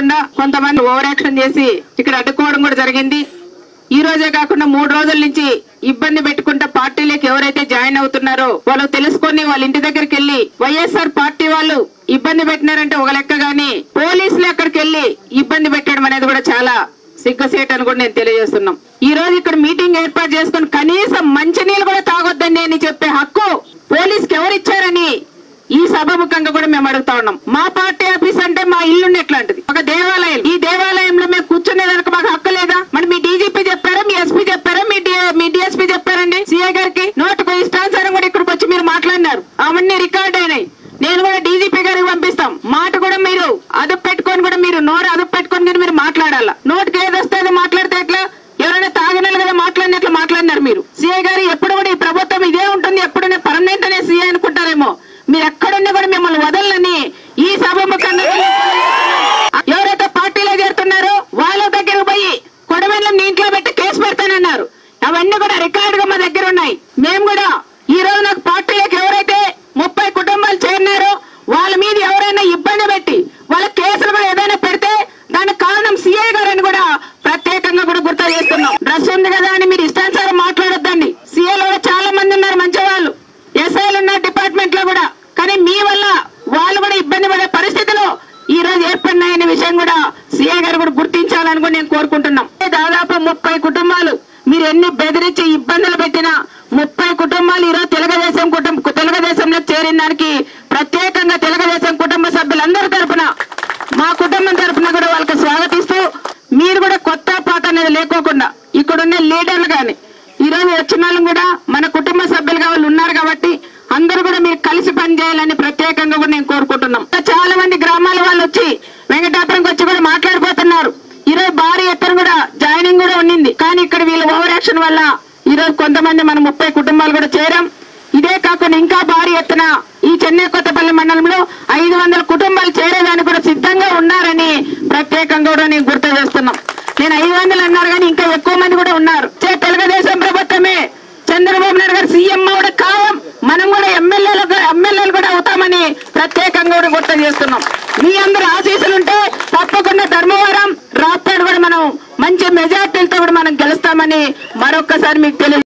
కాకుండా కొంతమంది over action చేసి ఇక్కడ అడ్డుకోవడం కూడా జరిగింది. ఈ రోజే కాకుండా మూడు రోజుల నుంచి ఇబ్బంది పెట్టుకుంటా పార్టీలకు ఎవరైతే జాయిన్ అవుతున్నారో వాళ్ళు తెలుసుకొని వాళ్ళ ఇంటి దగ్గరికి వెళ్ళి వైఎస్ఆర్ పార్టీ వాళ్ళు ఇబ్బంది పెట్టినారంటే ఒక లెక్క గాని పోలీసులు అక్కడికి వెళ్ళి ఇబ్బంది పెట్టడం అనేది కూడా చాలా సిగ్గుసేట్ అని కూడా నేను తెలియజేస్తున్నాం. ఈ రోజు ఇక్కడ మీటింగ్ ఏర్పాటు చేసుకుని కనీసం మంచినీళ్ళు కూడా తాగొద్దండి అని చెప్పే హక్కు సభముఖంగా కూడా మేము అడుగుతా ఉన్నాం. మా పార్టీ ఆఫీస్ అంటే మా ఇల్లు ఎట్లాంటిది ఒక దేవాలయం. ఈ దేవాలయంలో మేము కూర్చునే కూర్చునేదానికి మాకు హక్కు లేదా? మరి మీ డీజీపీ చెప్పారా? మీ ఎస్పీ చెప్పారా? మీ మీ డిఎస్పీ చెప్పారండి సీఐ గారికి? నోటుకు ఇష్టానుసారం కూడా ఇక్కడికి వచ్చి మీరు మాట్లాడినారు. అవన్నీ రికార్డ్ అయినాయి. నేను కూడా డీజీపీ గారికి పంపిస్తాం. మాట కూడా మీరు అదుపు పెట్టుకొని కూడా మీరు నోరు అదుపు పెట్టుకొని కూడా మీరు మాట్లాడాలా? నోటికి ఏది వస్తే అది మాట్లాడితే ఎట్లా? ఎవరైనా తాగినట్లు కదా మాట్లాడినట్లు మాట్లాడినారు మీరు? సీఐ గారు ఎప్పుడు కూడా ఈ ప్రభుత్వం ఇదే ఉంటుంది. ఎప్పుడు పర్మనెంట్ అనే సీఐ అనుకుంటారేమో. మీరు ఎక్కడున్నా కూడా మిమ్మల్ని వదలని ఈ సభ ఎవరైతే పార్టీలో చేరుతున్నారో వాళ్ళ దగ్గరకు పోయి కొడవెళ్ళం మీ ఇంట్లో పెట్టి కేసు పెడతానన్నారు. అవన్నీ కూడా రికార్డ్గా మా దగ్గర ఉన్నాయి. మేము కూడా ఈ రోజు నాకు పార్టీలోకి ఎవరైతే ముప్పై కుటుంబాలు చేరినారో వాళ్ళ మీద ఎవరైనా ఇబ్బంది పెట్టి వాళ్ళ కేసులు కూడా ఏదైనా పెడితే దానికి కారణం సిఐ గారని కూడా ప్రత్యేకంగా కూడా గుర్తు చేస్తున్నాం. డ్రెస్ ఉంది కదా అని మీరు ఇష్టానుసారం మాట్లాడొద్దండి సీఏలు కూడా చాలా మంది ఉన్నారు మంచి వాళ్ళు ఎస్ఐలు ఉన్నారు డిపార్ట్మెంట్లో కూడా కానీ మీ వల్ల వాళ్ళు కూడా ఇబ్బంది పడే పరిస్థితిలో ఈ రోజు ఏర్పడినాయనే విషయం కూడా సీఏ గారు కూడా గుర్తించాలని కూడా నేను కోరుకుంటున్నాం దాదాపు ముప్పై కుటుంబాలు మీరు ఎన్ని బెదిరించి ఇబ్బందులు పెట్టినా ముప్పై కుటుంబాలు ఈరోజు తెలుగుదేశం కుటుంబ తెలుగుదేశంలో చేరిన దానికి ప్రత్యేకంగా తెలుగుదేశం కుటుంబ సభ్యులందరి తరపున మా కుటుంబం తరఫున కూడా వాళ్ళకి స్వాగతిస్తూ మీరు కూడా కొత్త పాత అనేది లేకోకుండా ఇక్కడున్న లీడర్లు కానీ ఈరోజు వచ్చిన వాళ్ళు కూడా మన కుటుంబ సభ్యులుగా వాళ్ళు ఉన్నారు కాబట్టి అందరూ కూడా మీరు కలిసి పనిచేయాలని ప్రత్యేకంగా కూడా నేను కోరుకుంటున్నాం. చాలా మంది గ్రామాల వాళ్ళు వచ్చి వెంకటాపురంకి వచ్చి కూడా మాట్లాడిపోతున్నారు. ఈరోజు భారీ ఎత్తున కూడా జాయినింగ్ కూడా ఉండింది. కానీ ఇక్కడ వీళ్ళు ఓవర్ యాక్షన్ వల్ల కొంతమంది మన ముప్పై కుటుంబాలు కూడా చేరాం. ఇదే కాకుండా ఇంకా భారీ ఎత్తున ఈ చెన్నై కొత్తపల్లి మండలంలో ఐదు వందల కుటుంబాలు చేరేదానికి కూడా సిద్ధంగా ఉన్నారని ప్రత్యేకంగా కూడా నేను గుర్తు చేస్తున్నాం. నేను ఐదు వందలు అన్నారు కానీ ఇంకా ఎక్కువ మంది కూడా ఉన్నారు. చే తెలుగుదేశం ప్రభుత్వమే. చంద్రబాబు నాయుడు గారు సీఎం కూడా కావం. మనం కూడా ఎమ్మెల్యేలు ఎమ్మెల్యేలు కూడా అవుతామని ప్రత్యేకంగా కూడా గుర్తు చేస్తున్నాం. మీ అందరు ఆశీస్సులుంటే తప్పకుండా ధర్మవరం రాప్తాడు కూడా మనం మంచి మెజార్టీలతో కూడా మనం గెలుస్తామని మరొక్కసారి మీకు తెలియదు